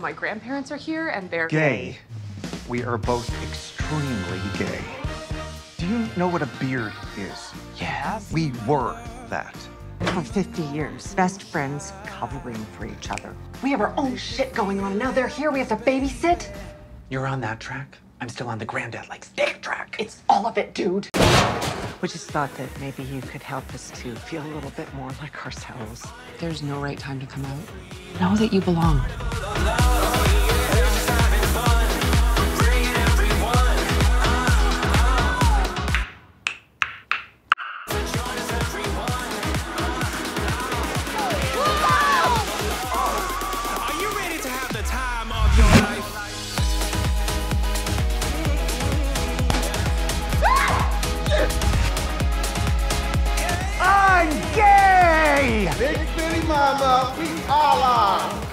My grandparents are here and they're Gay. We are both extremely gay. Do you know what a beard is? Yes. We were that. For 50 years, best friends covering for each other. We have our own shit going on, and now they're here. We have to babysit. You're on that track. I'm still on the granddad like stick track. It's all of it, dude. We just thought that maybe you could help us to feel a little bit more like ourselves. There's no right time to come out. Know that you belong. Big Billy Mama, we Allah.